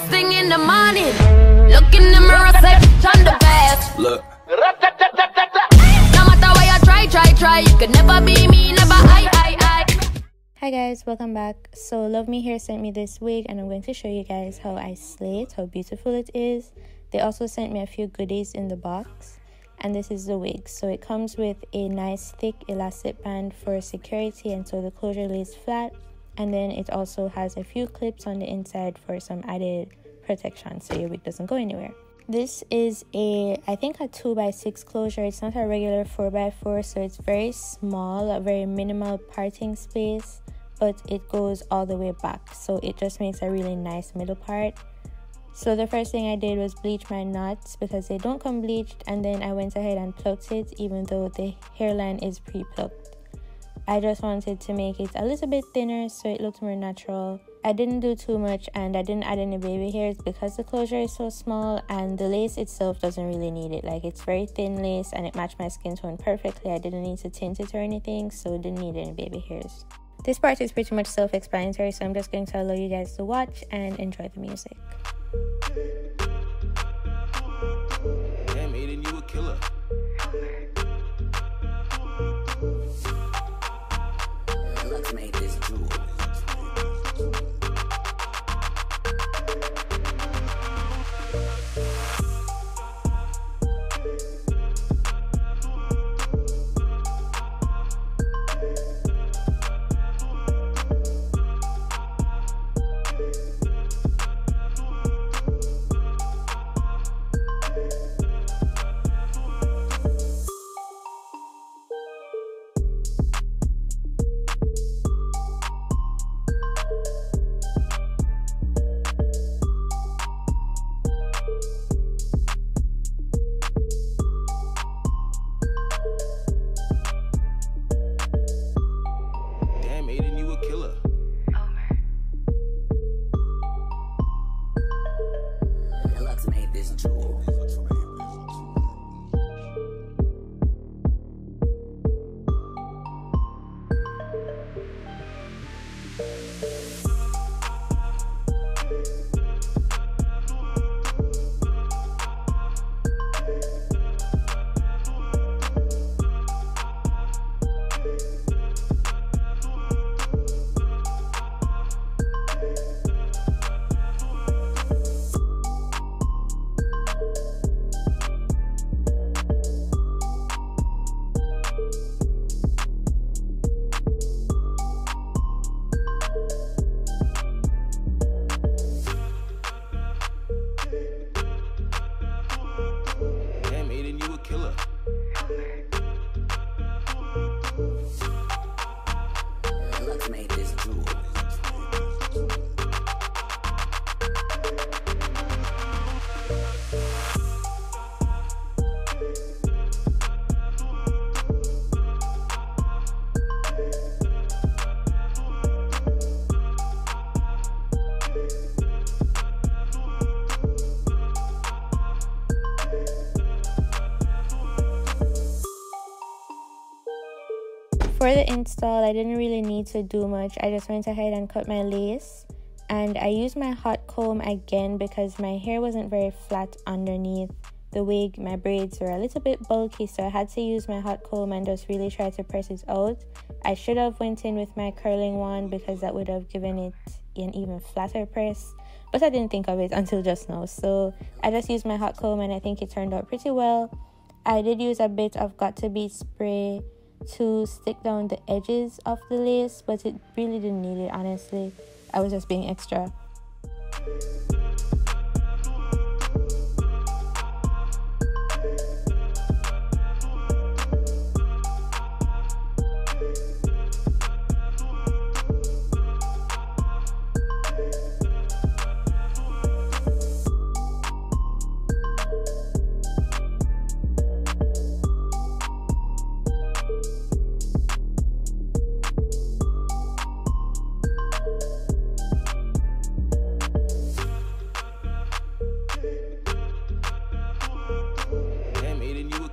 first thing in the morning. Look in the mirror, say, I'm the best. Look. No matter what you try, try, try, you could never be me, never I, I, I. Hi guys, welcome back. So LuvMe Hair sent me this wig and I'm going to show you guys how I slay it, how beautiful it is. They also sent me a few goodies in the box and this is the wig. So it comes with a nice thick elastic band for security and so the closure lays flat and then it also has a few clips on the inside for some added protection so your wig doesn't go anywhere. This is a, I think a 2x6 closure. It's not a regular 4x4, so it's very small, a very minimal parting space, but it goes all the way back. So it just makes a really nice middle part. So the first thing I did was bleach my knots because they don't come bleached and then I went ahead and plucked it even though the hairline is pre-plucked. I just wanted to make it a little bit thinner so it looked more natural. I didn't do too much and I didn't add any baby hairs because the closure is so small and the lace itself doesn't really need it. Like it's very thin lace and it matched my skin tone perfectly. I didn't need to tint it or anything so didn't need any baby hairs. This part is pretty much self-explanatory so I'm just going to allow you guys to watch and enjoy the music. Damn, Aiden, you a killer. Let's make For the install, I didn't really need to do much. I just went ahead and cut my lace. And I used my hot comb again because my hair wasn't very flat underneath the wig. My braids were a little bit bulky, so I had to use my hot comb and just really try to press it out. I should have went in with my curling wand because that would have given it an even flatter press. But I didn't think of it until just now. So I just used my hot comb and I think it turned out pretty well. I did use a bit of got2b spray to stick down the edges of the lace, but it really didn't need it, honestly. I was just being extra.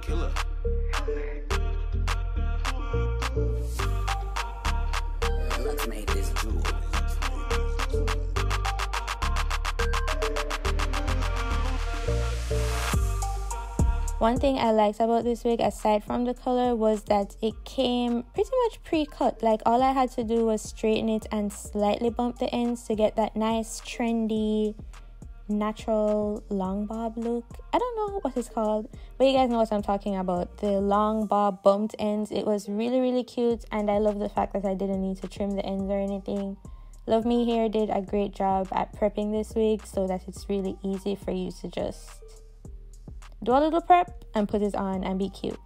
killer. One thing I liked about this wig aside from the color was that it came pretty much pre-cut like all I had to do was straighten it and slightly bump the ends to get that nice trendy natural long bob look. I don't know what it's called, but you guys know what I'm talking about. The long bob bumped ends. It was really, really cute, and I love the fact that I didn't need to trim the ends or anything. LuvMe Hair did a great job at prepping this wig so that it's really easy for you to just do a little prep and put it on and be cute.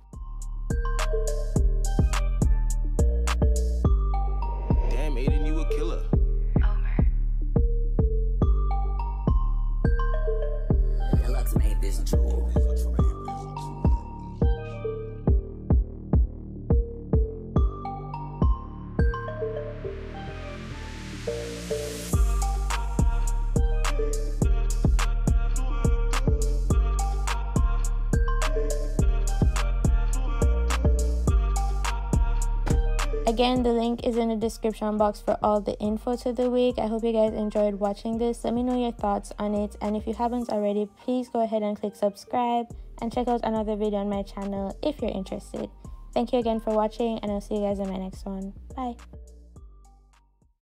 Again, the link is in the description box for all the info to the week. I hope you guys enjoyed watching this. Let me know your thoughts on it. And if you haven't already, please go ahead and click subscribe and check out another video on my channel if you're interested. Thank you again for watching and I'll see you guys in my next one. Bye.